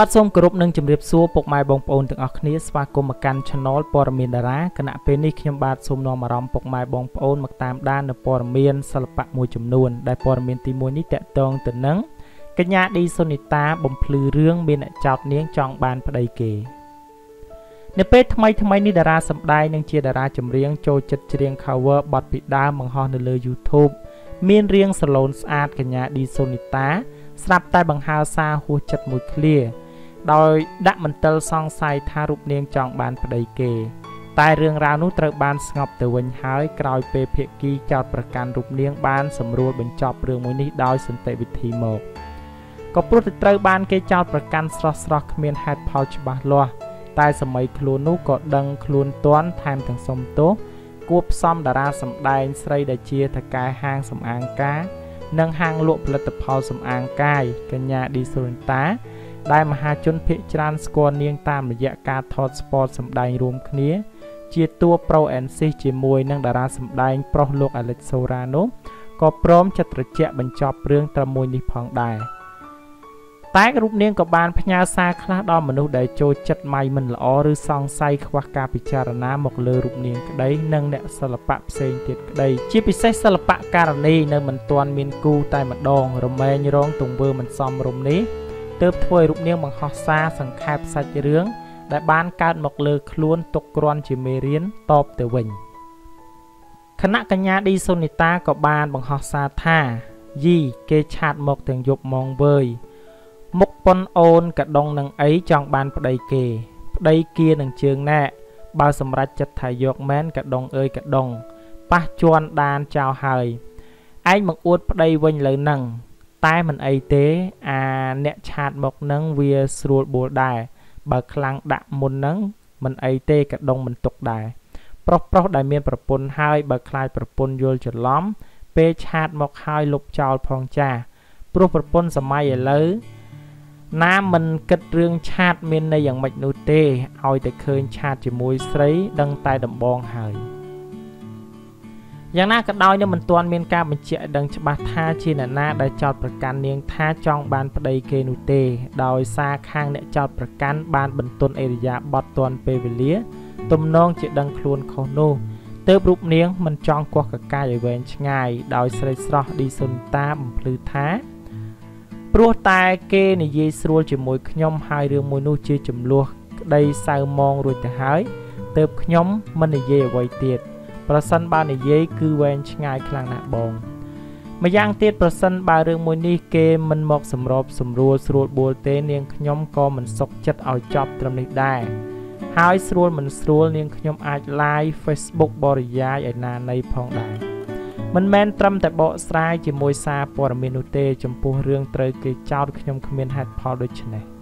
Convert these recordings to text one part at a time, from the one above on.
បាទសូមគោរពនិងជម្រាបសួរពុកម៉ែបងប្អូនទាំងអស់គ្នាស្វាគមន៍មកកាន់ Channel ព័ត៌មានតារាគណៈពេលនេះខ្ញុំបាទសូមនាំអារម្មណ៍ពុកម៉ែបងប្អូនមកតាមដាននៅព័ត៌មានសិល្បៈមួយចំនួន ដែលព័ត៌មានទី1នេះតកតងទៅនឹងកញ្ញាឌីសុនីតាបំភ្លឺរឿងមានអ្នកចោទនាងចង់បានប្តីគេនៅពេលថ្មីថ្មីនេះតារាសម្ដែងនិងជាតារាចម្រៀងចូលចិត្តច្រៀង cover បទពីដើមបង្ហោះនៅលើ YouTube មានរៀងសឡូនស្អាតកញ្ញាឌីសុនីតាស្រាប់តែបង្ហើរសារហួសចិត្តមួយឃ្លា ដោយដាក់មន្ទិលសង្ស័យថារូបនាងចង់បានប្តីគេ តែរឿងរ៉ាវនោះត្រូវបានស្ងប់ទៅវិញហើយក្រោយពេលភាគីចោតប្រកាន់រូបនាងបានសម្រួលបញ្ចប់រឿងមួយនេះដោយសន្តិវិធីមកក៏ព្រោះតែត្រូវបានគេចោតប្រកាន់ស្រស់ស្រស់គ្មានហេតុផលច្បាស់លាស់តែសម័យខ្លួននោះក៏ដឹងខ្លួនទាន់ថែមទាំងសុំទោសគួបផ្សំតារាសម្ដែងស្រីដែលជាថកែហាងសំអាងការ និងហាងលក់ផលិតផលសំអាងកាយកញ្ញាឌីសូរិនតា ដែលមហាជនភ័យច្រើនស្គាល់នាងតាមរយៈការថតស្ពតសម្ដែងរួមគ្នា ជាតួ Pro and Sis ជាមួយនឹងតារាសម្ដែងប្រុសលោក Alex Sora នោះក៏ព្រមចិត្តត្រជាក់បញ្ចប់រឿងត្រឹមមួយនេះផងដែរតែរូបនាងក៏បានផ្ញើសារខ្លះដល់មនុស្សដែលចូលចិត្តម៉ៃមិនល្អឬសង្ស័យខ្វះការពិចារណាមកលើរូបនាងក្តីនិងអ្នកសិល្បៈផ្សេងទៀតក្តីជាពិសេសសិល្បៈករណីនៅមិនទាន់មានគូតែម្ដងរមែងរងទង្វើមិនសមរម្យនេះ ទើបធ្វើឲ្យរូបនាងបង្ហោះសារសង្ខេបសាច់រឿងដែលបានកើតមកលើខ្លួនទុកគ្រាន់ជាមេរៀនតបទៅវិញគណៈកញ្ញាឌីសុនីតាក៏បានបង្ហោះសារថាយីគេឆាតមកទាំងយប់ម៉ងវើយមុខប៉ុនអូនកដងនឹងអីចង់បានប្តីគេ ប្តីគៀនឹងជើងណែបើសម្រេចចិត្តថាយកមែនកដងអើយកដងប៉ះជន់ដានចោលហើយឯងមកអួតប្តីវិញលើនឹង តែមិនអីទេអាអ្នកឆាតមកនឹងវាស្រួលបួលដែរបើខ្លាំងដាក់មុននឹងមិនអីទេកដងមិនទុកដែរប្រុសប្រុសដែលមានប្រពន្ធហើយបើខ្លាចប្រពន្ធយល់ច្រឡំពេលឆាតមកហើយលុបចោលផងចាព្រោះប្រពន្ធសម័យឥឡូវណាមិនគិតរឿងឆាតមានន័យយ៉ាងម៉េចនោះទេឲ្យតែឃើញឆាតជាមួយស្រីដឹងតែដំបងហើយ យ៉ាងណាក៏ដោយនៅមិនទាន់មានការបញ្ជាក់ដឹងច្បាស់ថាជាអ្នកណាដែលចោតប្រកាន់នាងថាចង់បានប្តីគេនោះទេ ដោយសារខាងអ្នកចោតប្រកាន់បានបន្ទន់អេរិយាប័តទាន់ពេលវេលា ទំនងជាដឹងខ្លួនខុសនោះទើបរូបនាងមិនចង់គោះកកាយឲ្យវែងឆ្ងាយដោយស្រីស្រស់ឌីសុនតាបំភ្លឺថាព្រោះតែគេនិយាយស្រួលជាមួយខ្ញុំហើយរឿងមួយនោះជាចំនួនក្តីសៅមងរួចទៅហើយទើបខ្ញុំមិននិយាយអ្វីទៀត ប្រសិនបើនិយាយគឺវែងឆ្ងាយខ្លាំងណាស់បងម្យ៉ាងទៀតប្រសិនបើរឿងមួយនេះគេមិនមកសម្របសម្រួលស្រួលបួលទេ នាងខ្ញុំក៏មិនសុខចិត្តឲ្យចប់ត្រឹមនេះដែរហើយស្រួលមិនស្រួលនាងខ្ញុំអាច live Facebook បរិយាយឲ្យណានៃផងដែរមិនមែនត្រឹមតែបកស្រាយជាមួយសារព័ត៌មាននោះទេ ចំពោះរឿងត្រូវគេចោទខ្ញុំគ្មានហេតុផលដូចនេះ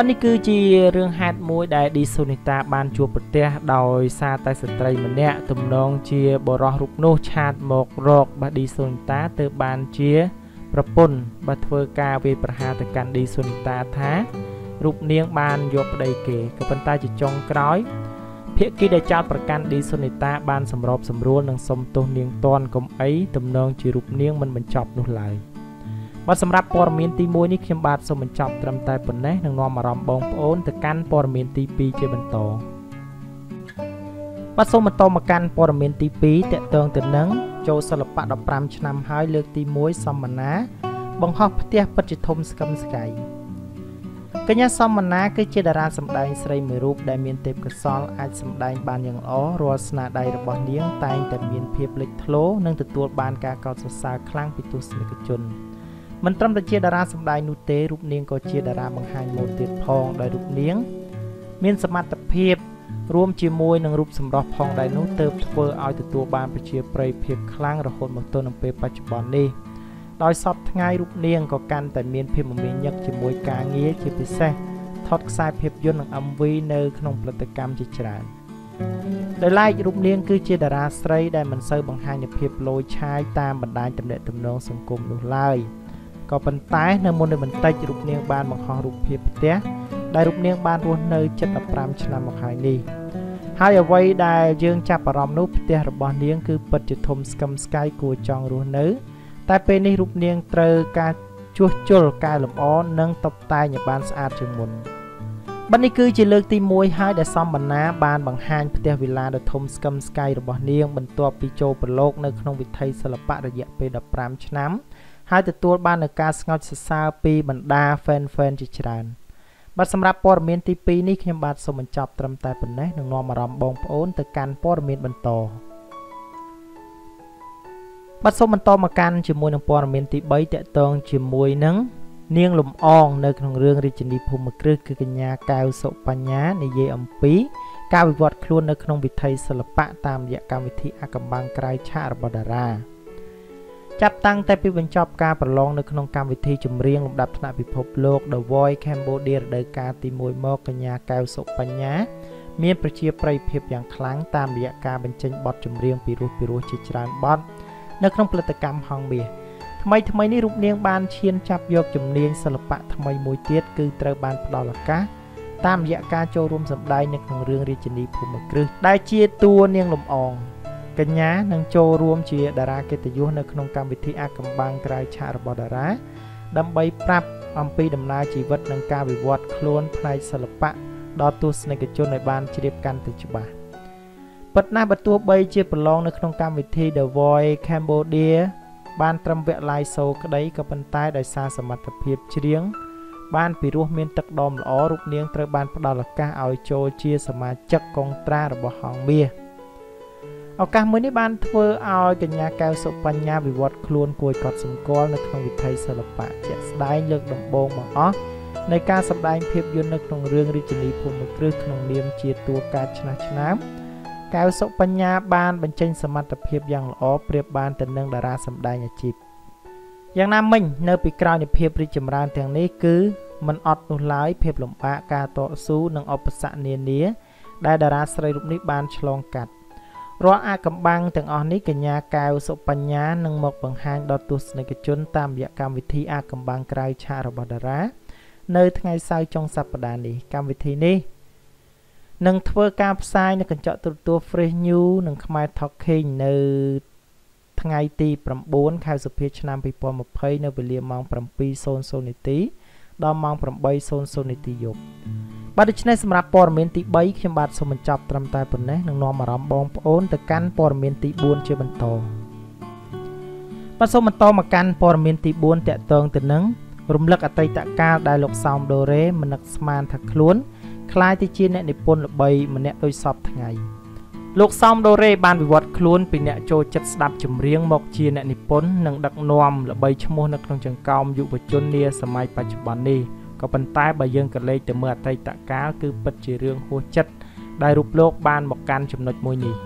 បាទនេះគឺជារឿងហេតុមួយដែលឌីសូនីតាបានជួបប្រទះដោយសារតែស្ត្រីម្នាក់ទំនងជាបរោះរូបនោះឆាតមករកបាទឌីសូនីតាទើបបានជាប្រពន្ធបាទធ្វើការវាយប្រហារទៅកាន់ឌីសូនីតាថារូបនាងបានយកប្តីគេក៏ប៉ុន្តែជាចុងក្រោយភាគីដែលចោតប្រកាន់ឌីសុនីតាបានសម្របសម្រួលនិងសុំទោសនាងតនកុំអីទំនងជារូបនាងមិនបញ្ចប់នោះឡើយ បាទសម្រាប់ព័ត៌មានទី1នេះខ្ញុំបាទសូមបញ្ចប់ត្រឹមតែប៉ុណ្ណេះនឹងនាំអារម្មណ៍បងប្អូនទៅកាន់ព័ត៌មានទី2ជាបន្តបាទសូមបន្តមកកាន់ព័ត៌មានទី2តកតងទៅនឹងចូលសិល្បៈ15ឆ្នាំហើយលើកទី1សម្មនា បង្ហោះផ្ទះពិតជាធំស្កឹមស្កៃកញ្ញាសមណាគឺជាតារាសម្ដែងស្រីមួយរូបដែលមានទេពកោសល្យអាចសម្ដែងបានយ៉ាងល្អរាល់ស្នាដៃរបស់នាងតែងតែមានភាពលេចធ្លោនិងទទួលបានការកោតសរសើរខ្លាំងពីទស្សនិកជន មិនត្រឹមតែជាតារាសម្ដែងនោះទេរូបនាងក៏ជាតារាបង្ហាញម៉ូដទៀតផងដោយរូបនាង មានសមត្ថភាពរួមជាមួយនឹងរូបសម្រស់ផងដែរនោះទើបធ្វើឲ្យទទួលបានប្រជាប្រិយភាពខ្លាំងរហូតមកទល់នឹងពេលបច្ចុប្បន្ននេះដោយសពថ្ងៃរូបនាងក៏កាន់តែមានភាពមមាញឹកជាមួយការងារជាពិសេសថតខ្សែភាពយន្តនិង MV នៅក្នុងផលិតកម្មជាច្រើនដោយឡែករូបនាងគឺជាតារាស្រីដែលមិនសូវបង្ហាញនូវភាពលោឆាយតាមបណ្ដាញទំនាក់ទំនងសង្គមនោះឡើយ ក៏ប៉ុន្តែនៅមុននេះបន្តិចរូបនាងបានបង្ហោះរូបភាពផ្ទះដែលរូបនាងបានរស់នៅជិត15ឆ្នាំមកហើយនេះហើយអ្វីដែលយើងចាប់អារម្មណ៍នោះផ្ទះរបស់នាងគឺពិតជាធំស្កឹមស្កៃគួរចង់រស់នៅ តែពេលនេះរូបនាងត្រូវការជួសជុលកែលម្អនិងតុបតែងឲ្យបានស្អាតជាងមុនបាទនេះគឺជាលើកទី1ហើយដែលសំបណ្ណាបានបង្ហាញផ្ទះវិឡាដ៏ធំស្កឹមស្កៃរបស់នាងបន្ទាប់ពីចូលប្រឡូកនៅក្នុងវិថីសិល្បៈរយៈពេល15ឆ្នាំ ហើយទទួលបាននូវការស្ងើចសរសើរពីបណ្ដា fan fan ជាច្រើនបាទសម្រាប់ព័ត៌មានទី2នេះខ្ញុំបាទសូមបញ្ចប់ត្រឹមតែប៉ុណ្ណេះនឹងនាំអារម្មណ៍បងប្អូនទៅកាន់ព័ត៌មានបន្តបាទសូមបន្តមកកាន់ជាមួយនឹងព័ត៌មានទី3តកតងជាមួយនឹងនាងលំអងនៅក្នុងរឿងរាជិនីភូមិគ្រឹះគឺកញ្ញាកៅសុបញ្ញានិយាយអំពី ការវិវត្តខ្លួននៅក្នុងវិថីសិល្បៈតាមរយៈកម្មវិធីអាកំបាំងក្រៅឆាករបស់តារា ចាប់តាំងតែពីបញ្ចប់ការប្រឡងនៅក្នុងកម្មវិធីចម្រៀងលំដាប់ថ្នាក់ពិភពលោក The Voice Cambodia រដូវកាលទី1មកកញ្ញាកៅសុបញ្ញា មានប្រជាប្រិយភាពយ៉ាងខ្លាំងតាមរយៈការបញ្ចេញបទចម្រៀងពីរោះពីរោះជាច្រើនបទនៅក្នុងផលិតកម្មហងមាសថ្មីថ្មីនេះរូបនាងបានឈានចាប់យកជំនាញសិល្បៈថ្មីមួយទៀតគឺត្រូវបានផ្ដល់ឱកាសតាមរយៈការចូលរួមសម្ដែងនៅក្នុងរឿងរាជិនីភូមិគ្រឹះដែលជាតួនាងលំអង កញ្ញានឹងចូលរួមជាតារាកិត្តិយសនៅក្នុងកម្មវិធីអាកំបាំងក្រៅឆាករបស់តារា ដើម្បីប្រាប់អំពីដំណើរជីវិតនិងការវិវត្តខ្លួនផ្នែកសិល្បៈដល់ទស្សនិកជនឲ្យបានជ្រាបកាន់តែច្បាស់ពិតណាស់បើទោះបីជាប្រឡងនៅក្នុងកម្មវិធី The Voice Cambodia បានត្រឹមវគ្គ live show ក្តីក៏ប៉ុន្តែដោយសារសមត្ថភាពច្រៀងបានពីរោះមានទឹកដមល្អរូបនាងត្រូវបានផ្ដល់ឱកាសឲ្យចូលជាសមាជិកកងត្រារបស់ហងមាស ឱកាសមួយនេះបានធ្វើឲ្យកញ្ញាកែវសុបញ្ញាវិវត្តខ្លួនគួរឲ្យកត់សម្គាល់នៅក្នុងវិថីសិល្បៈជាក់ស្ដែងលើកដំបូងបង្អស់នៃការសម្ដែងភាពយន្តនៅក្នុងរឿងរាជិនីភូមិគ្រឹះក្នុងនាមជាតួកាចឆ្នះឆ្នាំកែវសុបញ្ញាបានបញ្ចេញសមត្ថភាពយ៉ាងល្អប្រៀបបានទៅនឹងតារាសម្ដែងអាជីពយ៉ាងណាមិញនៅពីក្រោយនៃភាពរីកចម្រើនទាំងនេះគឺมันអត់នោះឡើយភាពលំបាកការតស៊ូនិងឧបសគ្គនានាដែលតារាស្រីរូបនេះបានឆ្លងកាត់ រាល់អាកំបាំងទាំងអស់នេះកញ្ញាកែវសុបញ្ញានឹងមកបង្ហាញដល់ទស្សនិកជនតាមរយៈកម្មវិធីអាកំបាំងក្រៅឆាករបស់តារា នៅថ្ងៃសៅរ៍ចុងសប្តាហ៍នេះកម្មវិធីនេះនឹងធ្វើការផ្សាយនៅកញ្ចក់ទូរទស្សន៍ Fresh New និងខ្មែរ Talking នៅថ្ងៃទី9ខែសុភាឆ្នាំ2020នៅវេលាម៉ោង7:00នាទីដល់ម៉ោង8:00នាទីយប់ បាទដូច្នេះសម្រាប់ព័ត៌មានទី3ខ្ញុំបាទសូមបញ្ចប់ត្រឹមតែប៉ុណ្ណេះនឹងនាំអារម្មណ៍បងប្អូនទៅកាន់ព័ត៌មានទី4ជាបន្តបាទសូមបន្តមកកាន់ព័ត៌មានទី4តកតងទៅនឹងរំលឹកអតីតកាលដែលលោកសោមដូរ៉េមនឹកស្មានថាខ្លួនក្លាយទៅជាអ្នកនិពន្ធល្បីម្នាក់ដោយសពថ្ងៃលោកសោមដូរ៉េបានវិវត្តខ្លួនពីអ្នកចូលចិត្តស្ដាប់ចម្រៀងមកជាអ្នកនិពន្ធនិងដឹកនាំល្បីឈ្មោះនៅក្នុងចង្កោមយុវជននាសម័យបច្ចុប្បន្ននេះ។ ក៏ប៉ុន្តែបើយើងក៏លេចទៅមើលអតីតកាលគឺពិតជារឿងហួសចិត្តដែលរូបលោកបានមកកាន់ចំណុចមួយនេះ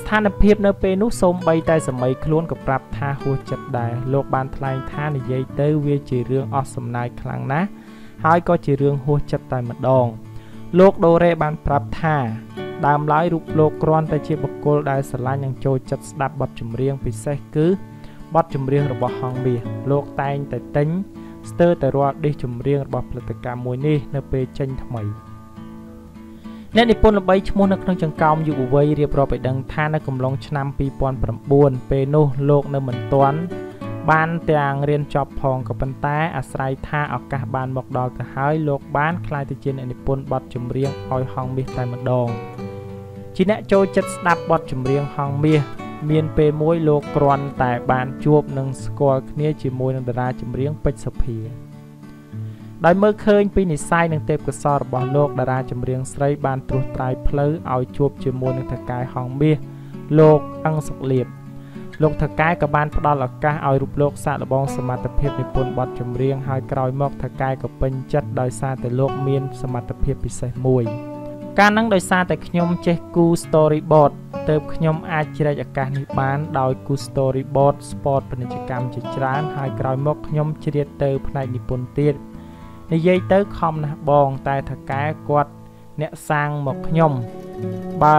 ស្ថានភាពនៅពេលនោះសូម្បីតែសម័យខ្លួនក៏ប្រាប់ថាហួសចិត្តដែរលោកបានថ្លែងថានិយាយទៅវាជារឿងអស់សំណាយខ្លាំងណាស់ហើយក៏ជារឿងហួសចិត្តតែម្ដង លោកដូរ៉េបានប្រាប់ថាដើមឡើយរូបលោកគ្រាន់តែជាបុគ្គលដែលស្រឡាញ់និងចូលចិត្តស្ដាប់បទចម្រៀងពិសេសគឺបទចម្រៀងរបស់ហងមាសលោកតែងតែទិញ ស្ទើរតែរាល់ឌីសចម្រៀងរបស់ផលិតកម្មមួយនេះនៅពេលចេញថ្មីអ្នកនិពន្ធល្បីឈ្មោះនៅក្នុងចង្កោមយុវវ័យរៀបរាប់ឲ្យដឹងថានៅកំឡុងឆ្នាំ2009ពេលនោះលោកនៅមិនទាន់បានទាំងរៀនចប់ផងក៏ប៉ុន្តែអាស្រ័យថាឱកាសបានមកដល់ទៅហើយលោកបានក្លាយទៅជាអ្នកនិពន្ធបទចម្រៀងឲ្យហងមាសតែម្ដងជាអ្នកចូលចិត្តស្ដាប់បទចម្រៀងហងមាស មានពេលមួយលោកគ្រាន់តែបានជួបនិងស្គាល់គ្នាជាមួយនឹងតារាចម្រៀងពេជ្រសុភាដោយមើលឃើញពីនិស័យនិងទេពកោសល្យរបស់លោកតារាចម្រៀងស្រីបានត្រួសត្រាយផ្លូវឲ្យជួបជាមួយនឹងថកែហងមាសលោកអឹងសុកលៀបលោកថកែក៏បានផ្ដល់ឱកាសឲ្យរូបលោកសាកល្បងសមត្ថភាពនិពន្ធបទចម្រៀងហើយក្រោយមកថកែក៏ពេញចិត្តដោយសារតែលោកមានសមត្ថភាពពិសេសមួយ ការនឹងដោយសារតែខ្ញុំចេះគូ storyboard ទើបខ្ញុំអាចជ្រែកឱកាសនេះបានដោយគូ storyboard sport ពាណិជ្ជកម្មជាច្រើនហើយក្រោយមកខ្ញុំជ្រៀតទៅផ្នែកនិពន្ធទៀតនិយាយទៅខំណាស់បង តែថកែគាត់អ្នកសាងមកខ្ញុំ បើ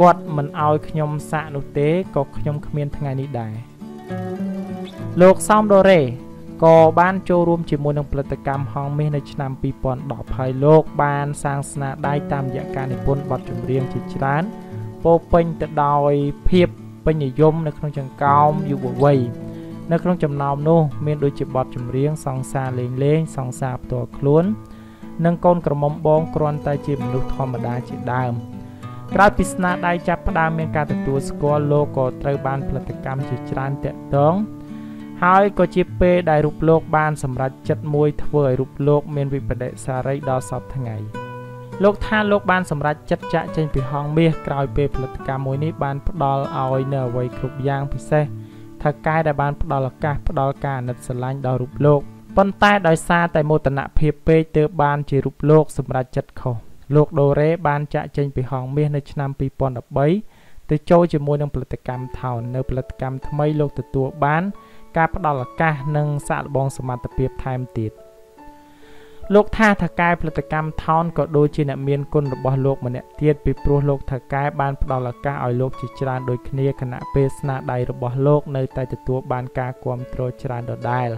គាត់មិនអោយខ្ញុំសាក់នោះទេក៏ខ្ញុំគ្មានថ្ងៃនេះដែរលោកសោមដូរ៉េក៏បានចូលរួមជាមួយនឹងផលិតកម្មហងមាសនៅឆ្នាំ2010ហើយលោកបានសាងស្នាដៃតាមរយៈការនិពន្ធបទចម្រៀងជាច្រើន ពោពេញទៅដោយភាពពេញនិយមនៅក្នុងចង្កោមយុវវ័យនៅក្នុងចំណោមនោះ មានដូចជាបទចម្រៀងសង្សារលេងលេងសង្សារផ្ទាល់ខ្លួន និងកូនក្រមុំបងគ្រាន់តែជាមនុស្សធម្មតាជាដើមក្រៅពីស្នាដៃចាប់ផ្ដើមមានការទទួលស្គាល់លោកក៏ត្រូវបានផលិតកម្មជាច្រើនតាក់ទងហើយក៏ជាពេលដែលរូបលោកបានសម្រេចចិត្តមួយធ្វើឲ្យរូបលោកមានវិបដិសារីដល់សពថ្ងៃ លោកថាលោកបានសម្រេចចិត្តចាក់ចេញពីហងមាសក្រោយពេលផលិតកម្មមួយនេះបានផ្ដល់ឲ្យនៅអ្វីគ្រប់យ៉ាងពិសេសថាកែដែលបានផ្ដល់ឱកាសផ្ដល់ការអាណិតស្រឡាញ់ដល់រូបលោកប៉ុន្តែដោយសារតែមោទនភាពពេកទើបបានជារូបលោកសម្រេចចិត្តខុសលោកដូរ៉េបានចាក់ចេញពីហងមាសនៅឆ្នាំ2013ទៅចូលជាមួយនឹងផលិតកម្មថោននៅផលិតកម្មថ្មីលោកទទួលបាន ការផ្ដល់ឱកាសនិងសាកល្បងសមត្ថភាពថែមទៀត លោកថាថកែផលិតកម្មថោនក៏ដូចជាអ្នកមានគុណរបស់លោកម្នាក់ទៀតពីព្រោះលោកថកែបានផ្ដល់ឱកាសឲ្យលោកជាច្រើនដូចគ្នាខណៈពេលស្នាដៃរបស់លោកនៅតែទទួលបានការគ្រប់គ្រងច្រើនដដែល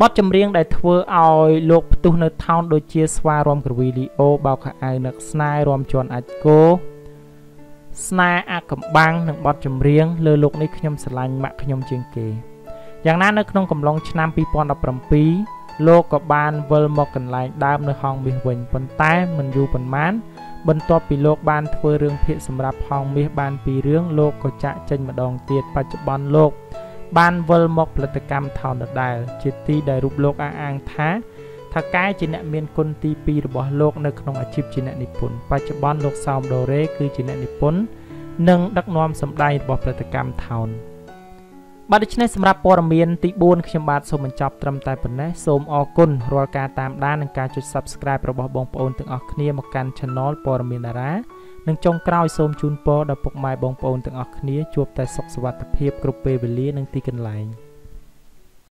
បទចម្រៀងដែលធ្វើឲ្យលោកផ្ទុះនៅថោនដូចជាស្វារំក្រវីលីអូបោកខោអាវនឹកស្នេហ៍រំជន់អាចគោស្នេហ៍អាកំបាំងនិងបទចម្រៀងលើលោកនេះខ្ញុំស្រឡាញ់ម៉ាក់ខ្ញុំជាងគេយ៉ាងណានៅក្នុងកំឡុងឆ្នាំ2017 លោកក៏បានវិលមកកន្លែងដើមនៅហងមាសវិញប៉ុន្តែមិនយូរប៉ុន្មាន បន្ទាប់ពីលោកបានធ្វើរឿងភាគសម្រាប់ហងមាសបានពីររឿងលោកក៏ចាក់ចេញម្ដងទៀតបច្ចុប្បន្នលោក បានវិលមកផលិតកម្មថោនដដែលជាទីដែលរូបលោកអះអាងថាថាកែជាអ្នកមានគុណទី2របស់លោកនៅក្នុងអាជីពជាអ្នកនិពន្ធបច្ចុប្បន្នលោកសោមដូរ៉េគឺជាអ្នកនិពន្ធនិងដឹកនាំសម្ដែងរបស់ផលិតកម្មថោន បាទដូច្នេះសម្រាប់ព័ត៌មានទី4ខ្ញុំបាទសូមបញ្ចប់ត្រឹមតែប៉ុណ្ណេះសូមអរគុណរាល់ការតាមដាននិងការចុច Subscribe របស់បងប្អូនទាំងអស់គ្នាមកកាន់ Channel ព័ត៌មានតារានិងចុងក្រោយសូមជូនពរដល់ពុកម៉ែបងប្អូនទាំងអស់គ្នាជួបតែសុខសុវត្ថិភាពគ្រប់ពេលវេលានិងទីកន្លែង។